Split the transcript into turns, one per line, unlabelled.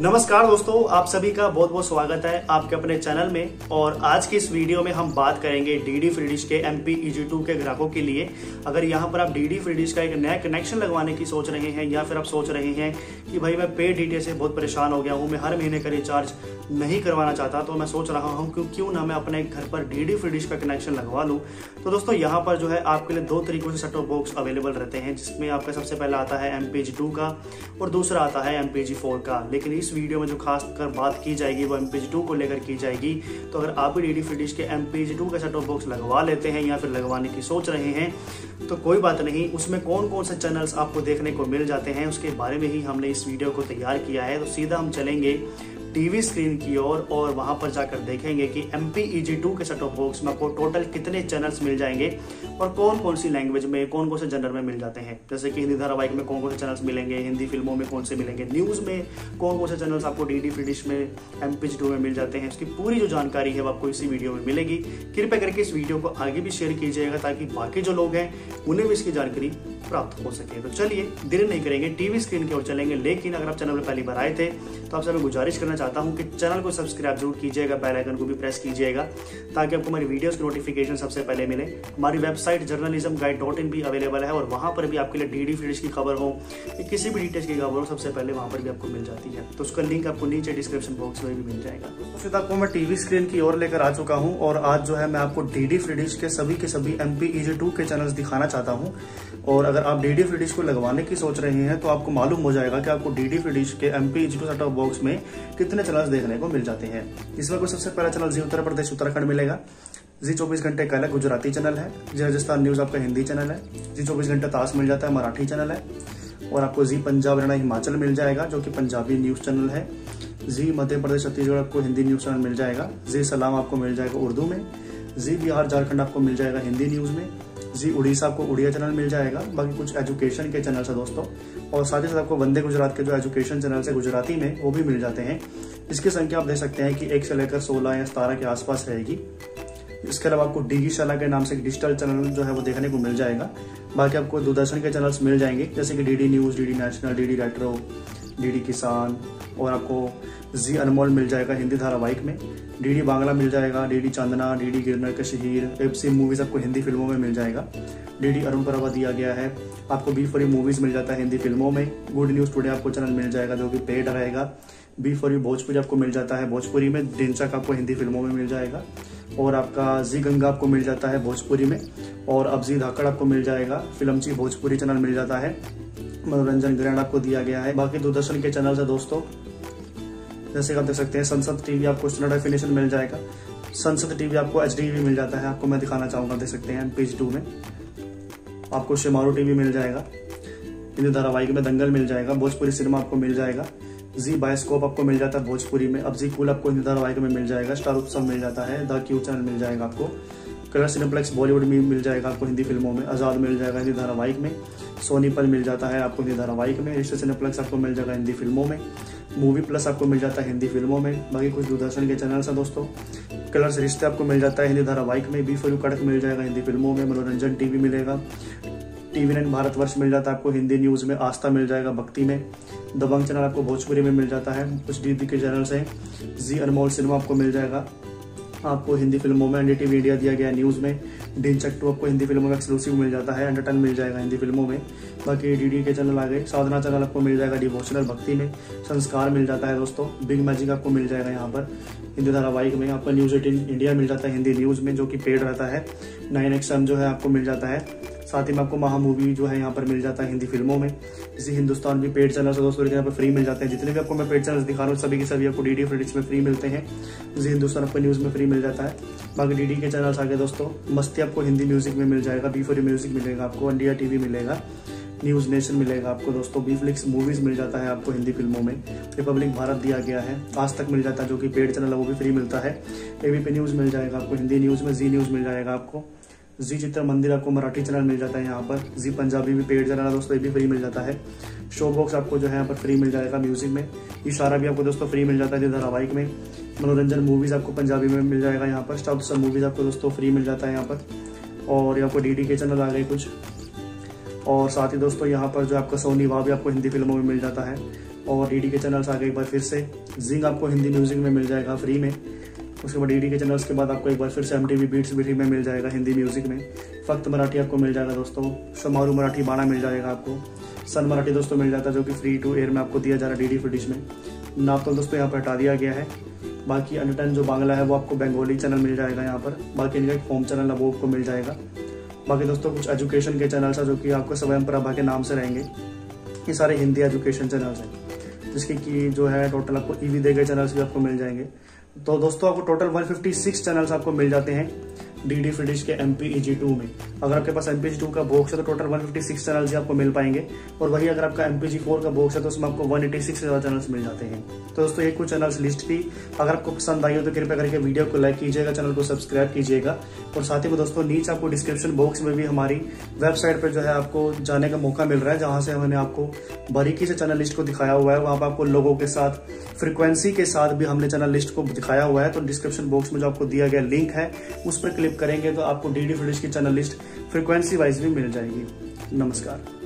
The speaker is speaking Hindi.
नमस्कार दोस्तों, आप सभी का बहुत बहुत स्वागत है आपके अपने चैनल में और आज की इस वीडियो में हम बात करेंगे डीडी फ्रीडिश के एम पी टू के ग्राहकों के लिए। अगर यहाँ पर आप डीडी फ्रीडिश का एक नया कनेक्शन लगवाने की सोच रहे हैं या फिर आप सोच रहे हैं कि भाई मैं पे डी से बहुत परेशान हो गया हूँ, मैं हर महीने का रिचार्ज नहीं करवाना चाहता तो मैं सोच रहा हूँ क्यों क्यों ना मैं अपने घर पर डी डी का कनेक्शन लगवा लूँ। तो दोस्तों, यहाँ पर जो है आपके लिए दो तरीकों से सेटअप बॉक्स अवेलेबल रहते हैं, जिसमें आपका सबसे पहला आता है एम टू का और दूसरा आता है एम फोर का। लेकिन इस वीडियो में जो खास कर बात की जाएगी वो एम टू को लेकर की जाएगी। तो अगर आप भी डी डी के एम टू का सेटअप बॉक्स लगवा लेते हैं या फिर लगवाने की सोच रहे हैं तो कोई बात नहीं, उसमें कौन कौन से चैनल्स आपको देखने को मिल जाते हैं, उसके बारे में ही हमने इस वीडियो को तैयार किया है। तो सीधा हम चलेंगे टीवी स्क्रीन की ओर और, वहाँ पर जाकर देखेंगे कि M P E G two के सेट ऑफ़ बॉक्स में आपको टोटल कितने चैनल्स मिल जाएँगे और कौन कौन सी लैंग्वेज में कौन कौन से जनर में मिल जाते हैं। जैसे कि हिंदी धारावाहिक में कौन कौन से चैनल्स मिलेंगे हिंदी फ़िल्मों में कौन से मिलेंगे न्यूज़ में कौन कौन से चैनल्स आपको डी डी फ्रीडिश में एम पी जी टू में मिल जाते हैं। उसकी पूरी जो जानकारी है वो आपको इसी वीडियो में मिलेगी। कृपया करके इस वीडियो को आगे भी शेयर कीजिएगा ताकि बाकी जो लोग हैं उन्हें भी इसकी जानकारी प्राप्त हो सके। तो चलिए देर नहीं करेंगे टीवी स्क्रीन की ओर चलेंगे। लेकिन अगर आप चैनल में पहली बार आए थे तो आपसे मैं गुजारिश करना चाहता हूँ कि चैनल को सब्सक्राइब ज़रूर कीजिएगा बेल आइकन को भी प्रेस कीजिएगा, ताकि आपको हमारी वीडियोस की नोटिफिकेशन सबसे पहले मिले। हमारी website journalism guide dot in भी अवेलेबल है और वहाँ पर भी आपके लिए डी डी की खबर हो किसी भी डिटेल्स की खबर हो, सबसे पहले वहाँ पर भी आपको मिल जाती है। तो उसका लिंक आपको नीचे डिस्क्रिप्शन बॉक्स में भी मिल जाएगा। तो फिर आपको मैं टीवी स्क्रीन की ओर लेकर आ चुका हूँ और आज जो है मैं आपको डी डी के सभी के सभी एम पी टू के चैनल दिखाना चाहता हूँ। और अगर आप डी डी को लगवाने की सोच रहे हैं तो आपको मालूम हो जाएगा कि आपको डी डी के M P two set box में कितने चैनल देखने को मिल जाते हैं। इसमें कोई सबसे पहला चैनल जी उत्तर प्रदेश, उत्तराखंड मिलेगा। जी चौबीस घंटे का अलग गुजराती चैनल है। जी राजस्थान न्यूज़ आपका हिंदी चैनल है। जी चौबीस घंटे ताश मिल जाता है, मराठी चैनल है। और आपको जी पंजाब हरियाणा, हिमाचल मिल जाएगा, जो कि पंजाबी न्यूज़ चैनल है। जी मध्य प्रदेश, छत्तीसगढ़ आपको हिंदी न्यूज़ चैनल मिल जाएगा। जी सलाम आपको मिल जाएगा उर्दू में। जी बिहार, झारखंड आपको मिल जाएगा हिंदी न्यूज़ में। जी उड़ीसा आपको उड़िया चैनल मिल जाएगा। बाकी कुछ एजुकेशन के चैनल है दोस्तों। और साथ ही साथ आपको वंदे गुजरात के जो एजुकेशन चैनल है गुजराती में, वो भी मिल जाते हैं। इसकी संख्या आप देख सकते हैं कि एक से लेकर सोलह या सतारह के आसपास रहेगी। इसके अलावा आपको डीगी शाला के नाम से एक डिजिटल चैनल जो है वो देखने को मिल जाएगा। बाकी आपको दूरदर्शन के चैनल्स मिल जाएँगे, जैसे कि DD News, DD National, DD Retro DD Kisan और आपको जी अनमोल मिल जाएगा हिंदी धारावाहिक में। डीडी बांग्ला मिल जाएगा डीडी चांदना डीडी गिरनर का शहीर वेब सी मूवीज़ आपको हिंदी फ़िल्मों में मिल जाएगा। डीडी अरुण परवा दिया गया है, आपको बी फॉर मूवीज़ मिल जाता है हिंदी फ़िल्मों में। गुड न्यूज़ टुडे आपको चैनल मिल जाएगा जो कि पेड रहेगा। बी फॉर यू भोजपुरी आपको मिल जाता है। भोजपुरी में दिनचक आपको हिंदी फ़िल्मों में मिल जाएगा। और आपका जी गंगा आपको मिल जाता है भोजपुरी में। और अब जी धाकड़ आपको मिल जाएगा। फ़िल्म ची भोजपुरी चैनल मिल जाता है। मनोरंजन ग्रहण आपको दिया गया है। बाकी दूरदर्शन के चैनल है दोस्तों। जैसे आप देख सकते हैं, संसद टीवी आपको स्टैंडर्ड डेफिनेशन मिल जाएगा। संसद टीवी आपको एच भी मिल जाता है। आपको मैं दिखाना चाहूँगा, देख सकते हैं पेज टू में। आपको शिमारू टीवी मिल जाएगा। हिंदी धारावाहिक में दंगल मिल जाएगा। भोजपुरी सिनेमा आपको मिल जाएगा। जी बायोस्कोप आपको मिल जाता है भोजपुरी में। अब जी कूल आपको हिंदी में मिल जाएगा। स्टार उत्सव मिल जाता है। द क्यू चैनल मिल जाएगा आपको। कलर सिनेप्लेक्स बॉलीवुड में मिल जाएगा आपको हिंदी फ़िल्मों में। आज़ाद मिल जाएगा हिंदी धारावाहिक में। सोनी पल मिल जाता है आपको हिंदी धारावाहिक में। रिश्ते सिनेप्लेक्स आपको मिल जाएगा हिंदी फ़िल्मों में। मूवी प्लस आपको मिल जाता है हिंदी फ़िल्मों में। बाकी कुछ दूरदर्शन के चैनल्स हैं दोस्तों। कलर्स रिश्ते आपको मिल जाता है हिंदी धारावाहिक में। बी यू कड़क मिल जाएगा हिंदी फ़िल्मों में। मनोरंजन टीवी मिलेगा। टीवी नाइन भारतवर्ष मिल जाता है, आपको हिंदी न्यूज़ में आस्था मिल जाएगा भक्ति में। दबंग चैनल आपको भोजपुरी में मिल जाता है, कुछ डी के चैनल्स हैं जी अनमोल सिनेमा आपको मिल जाएगा। आपको हिंदी फ़िल्मों में एनडीटीवी इंडिया दिया गया न्यूज़ में डिन चट्टू आपको हिंदी फ़िल्मों में एक्सक्लूसिव मिल जाता है एंटरटेन मिल जाएगा हिंदी फ़िल्मों में। बाकी डी के चैनल आ गए, साधना चैनल आपको मिल जाएगा डिवोशनल भक्ति में, संस्कार मिल जाता है दोस्तों बिग मैजिक आपको मिल जाएगा यहाँ पर। हिंदी धारावाहिक में आपको न्यूज़ एटीन इंडिया मिल जाता है, हिंदी न्यूज़ में जो कि पेड रहता है। नाइन एक्सएम जो है आपको मिल जाता है। साथ ही में आपको महा मूवी जो है यहाँ पर मिल जाता है हिंदी फ़िल्मों में। जैसे हिंदुस्तान भी पेड चैनल दोस्तों यहाँ पर फ्री मिल जाते हैं। जितने भी आपको मैं पेड चैनल दिखा रहा हूँ, सभी के सभी आपको डी डी में फ्री मिलते हैं। जैसे हिंदुस्तान आपको न्यूज़ में फ्री मिल जाता है। बाकी डी डी के चैनल्स आगे दोस्तों, मस्ती आपको हिंदी म्यूज़िक में मिल जाएगा बी फोर म्यूज़िक मिलेगा आपको इंडिया टीवी मिलेगा न्यूज़ नेशन मिलेगा आपको, दोस्तों बी फ्लिक्स मूवीज़ मिल जाता है आपको हिंदी फ़िल्मों में। रिपब्लिक भारत दिया गया है, आज तक मिल जाता है, जो कि पेड चैनल है, वो भी फ्री मिलता है। एबीपी न्यूज़ मिल जाएगा आपको, हिंदी न्यूज़ में जी न्यूज़ मिल जाएगा आपको। जी चित्र मंदिर आपको मराठी चैनल मिल जाता है यहाँ पर। जी पंजाबी भी पेड चैनल है दोस्तों, ये भी फ्री मिल जाता है। शो बॉक्स आपको जो है यहाँ पर फ्री मिल जाएगा म्यूज़िक में। इशारा भी आपको दोस्तों फ्री मिल जाता है धारावाहिक में। मनोरंजन मूवीज़ आपको पंजाबी में मिल जाएगा यहाँ पर। स्टाउट सब मूवीज़ आपको दोस्तों फ्री मिल जाता है यहाँ पर। और यहाँ पर डी के चैनल आ गए कुछ। और साथ ही दोस्तों यहाँ पर जो आपका सोनी वाह भी आपको हिंदी फ़िल्मों में मिल जाता है। और डी के चैनल्स आ गए एक बार फिर से। जिंग आपको हिंदी म्यूज़िक में मिल जाएगा फ्री में। उसके बाद डी के चैनल्स के बाद आपको एक बार फिर से एम टी वी बीट्स भी में मिल जाएगा हिंदी म्यूज़िक में। फक्त मराठी आपको मिल जाएगा दोस्तों। शमारू मराठी बाणा मिल जाएगा आपको। सन मराठी दोस्तों मिल जाता है जो कि फ्री टू एयर में आपको दिया जा रहा है डी डी में। नाप तो दोस्तों यहाँ पर हटा दिया गया है। बाकी अनटन जो बांग्ला है वो आपको बंगाली चैनल मिल जाएगा यहाँ पर। बाकी इनका एक होम चैनल है, वो आपको मिल जाएगा। बाकी दोस्तों कुछ एजुकेशन के चैनल्स हैं जो कि आपको स्वयं प्रभा के नाम से रहेंगे। ये सारे हिंदी एजुकेशन चैनल्स हैं। जिसके की जो है टोटल आपको ईवी दे गए चैनल्स भी आपको मिल जाएँगे। तो दोस्तों आपको टोटल 156 चैनल्स आपको मिल जाते हैं। डी डी फ्रिडिश के एम पी टू में। अगर आपके पास एम पी टू का बॉक्स है तो टोटल 156 चैनल्स आपको मिल पाएँगे। और वही अगर आपका एम पी फोर का बॉक्स है तो उसमें आपको 186 से ज़्यादा चैनल्स मिल जाते हैं। तो दोस्तों एक कुछ चैनल्स लिस्ट थी। अगर आपको पसंद आई हो तो कृपया करके वीडियो को लाइक कीजिएगा चैनल को सब्सक्राइब कीजिएगा। और साथ ही में दोस्तों, नीचे आपको डिस्क्रिप्शन बॉक्स में भी हमारी वेबसाइट पर जो है आपको जाने का मौका मिल रहा है, जहाँ से हमने आपको बारीकी से चैनल लिस्ट को दिखाया हुआ है। वहाँ पर आपको लोगों के साथ फ्रिक्वेंसी के साथ भी हमने चैनल लिस्ट को दिखाया हुआ है। तो डिस्क्रिप्शन बॉक्स में जो आपको दिया गया लिंक है, उस पर क्लिक करेंगे तो आपको डी डी की चैनल लिस्ट फ्रिक्वेंसी वाइज भी मिल जाएगी। नमस्कार।